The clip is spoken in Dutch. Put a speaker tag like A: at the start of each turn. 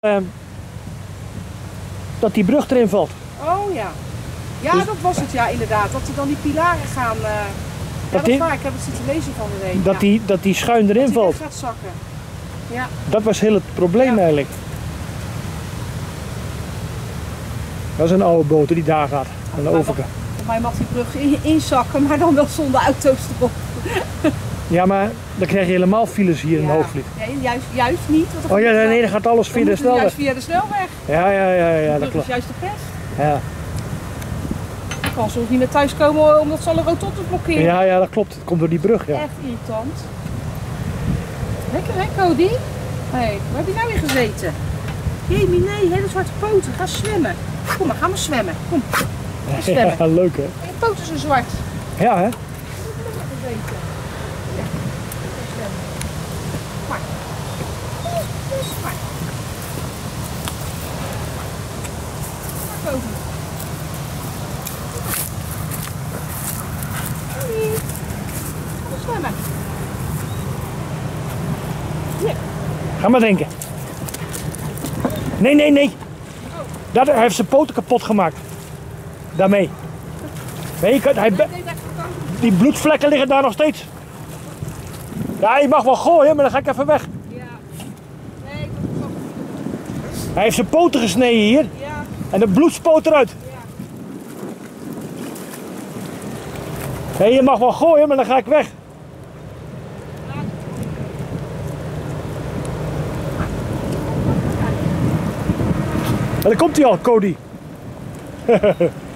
A: eh, dat die brug erin valt.
B: Oh ja. Ja,
A: Dus-
B: dat was het ja, inderdaad. Dat er dan die pilaren gaan. eh ja, dat
A: die-
B: is waar. Ik heb het zitten lezen van de week.
A: Dat,
B: ja.
A: die, dat die schuin erin
B: die
A: valt.
B: weg gaat zakken. Ja.
A: Dat was heel het probleem
B: Ja.
A: eigenlijk. Dat is een oude boot die daar gaat, aan de overkant.
B: Mij mag die brug in, inzakken, maar dan wel zonder auto's erop.
A: Ja, maar dan krijg je helemaal files hier in de
B: Ja.
A: Hoogvliet.
B: Nee, juist, juist niet. Want
A: Oh ja, nee, dan gaat alles via de
B: het Juist
A: snelweg.
B: via de snelweg.
A: Ja, ja, ja, ja, dat
B: dat is
A: klopt.
B: juist de pest.
A: Ja.
B: Ik kan soms niet meer thuiskomen omdat ze alle rotondes blokkeren.
A: Ja, ja, dat klopt. Het komt door die brug, ja.
B: Echt irritant. Lekker hè, Cody? Hé, hey, waar heb je nou weer gezeten? Jamie, nee, hele zwarte poten. Ga zwemmen. Kom maar, ga maar zwemmen. Kom, ga zwemmen.
A: Ja, leuk hè.
B: Je poten zijn zwart.
A: Ja, hè
B: ga zwemmen. Maar. Maar. Maar, Cody. Cody. Ga maar zwemmen.
A: Ga maar drinken. Nee, nee, nee. Dat, hij heeft zijn poten kapot gemaakt. Daarmee. Nee, je kan- hij, die bloedvlekken liggen daar nog steeds. Ja, je mag wel gooien, maar dan ga ik even weg.
B: Ja. Nee, ik ook
A: Hij heeft zijn poten gesneden hier
B: Ja.
A: en de bloed spoot eruit.
B: Ja.
A: Nee, je mag wel gooien, maar dan ga ik weg. En daar komt hij al, Cody.